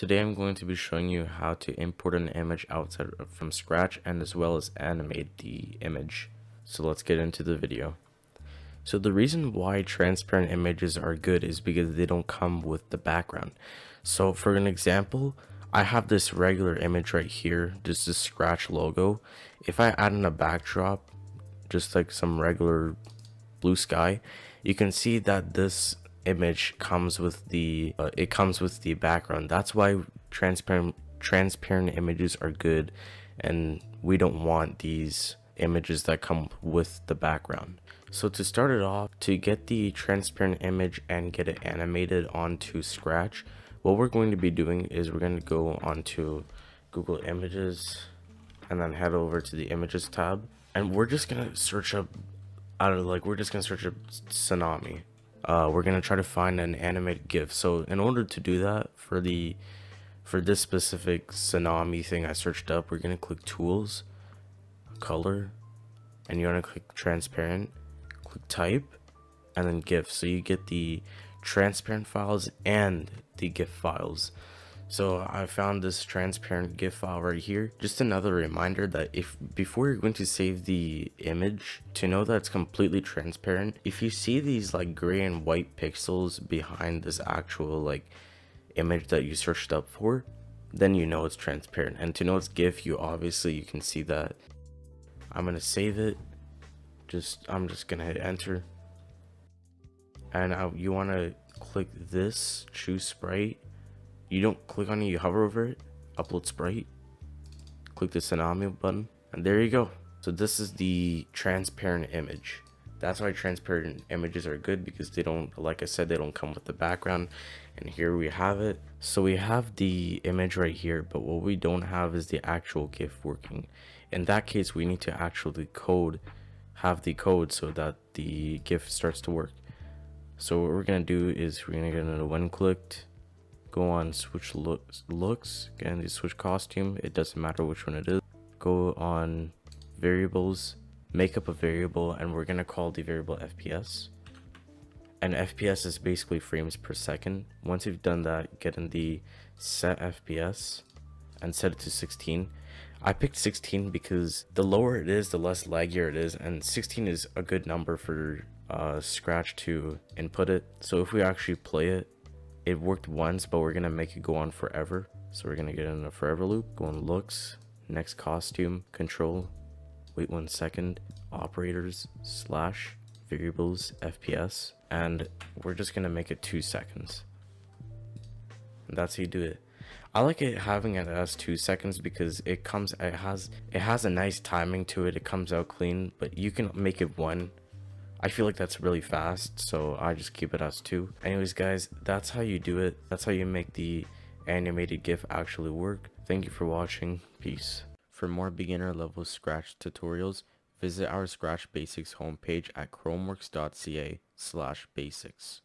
Today I'm going to be showing you how to import an image outside from Scratch and as well as animate the image. So let's get into the video. So the reason why transparent images are good is because they don't come with the background. So for an example, I have this regular image right here, just this Scratch logo. If I add in a backdrop, just like some regular blue sky, you can see that this image comes with the uh, it comes with the background. That's why transparent transparent images are good and we don't want these images that come with the background. So to start it off to get the transparent image and get it animated onto scratch what we're going to be doing is we're going to go onto google images and then head over to the images tab. And we're just gonna search up out of like we're just gonna search up tsunami uh, we're gonna try to find an animated GIF. So in order to do that for the for this specific tsunami thing I searched up, we're gonna click Tools, Color, and you're gonna click Transparent, click Type, and then GIF. So you get the transparent files and the GIF files. So I found this transparent GIF file right here. Just another reminder that if before you're going to save the image, to know that it's completely transparent, if you see these like gray and white pixels behind this actual like image that you searched up for, then you know it's transparent. And to know it's GIF, you obviously you can see that. I'm gonna save it. Just I'm just gonna hit enter. And I, you wanna click this, choose sprite you don't click on it, you hover over it, upload sprite, click the tsunami button, and there you go. So this is the transparent image. That's why transparent images are good because they don't, like I said, they don't come with the background. And here we have it. So we have the image right here, but what we don't have is the actual GIF working. In that case, we need to actually code, have the code so that the GIF starts to work. So what we're gonna do is we're gonna get into when clicked, go on switch looks looks and switch costume. It doesn't matter which one it is. Go on variables make up a variable and we're gonna call the variable fps and fps is basically frames per second. Once you've done that get in the set fps and set it to 16 I picked 16 because the lower it is, the less laggier it is, and 16 is a good number for uh, Scratch to input it. So if we actually play it, it worked once, but we're gonna make it go on forever. So we're gonna get in a forever loop, go on looks, next costume, control, wait one second, operators, slash, variables, FPS, and we're just gonna make it two seconds. And that's how you do it. I like it having it as two seconds because it comes it has it has a nice timing to it. It comes out clean, but you can make it one I feel like that's really fast, so I just keep it as two. Anyways, guys, that's how you do it. That's how you make the animated GIF actually work. Thank you for watching. Peace. For more beginner level Scratch tutorials, visit our Scratch Basics homepage at chromeworks.ca slash basics.